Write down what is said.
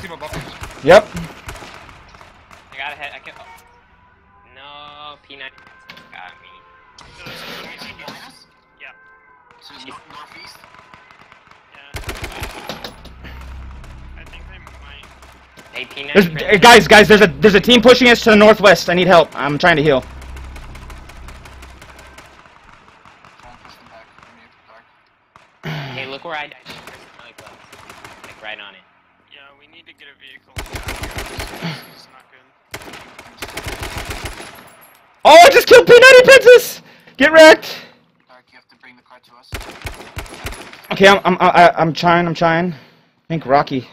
Team above us. Yep. I got ahead. I can. Oh. No, P90 got me. So this is what we see here. Behind us? Yeah. So it's north, northeast? Yeah. I think they might. Hey, P90. There's, uh, guys, guys, there's a there's a team pushing us to the northwest. I need help. I'm trying to heal. Trying to push them back from you, Dark. Hey, look where I died. Like right on it. Yeah, we need to get a vehicle. This is not good. Oh, I just killed P90 Princess. Get wrecked. Dark, you have to bring the car to us. Okay, I'm I'm I, I'm trying. I'm trying. I think Rocky.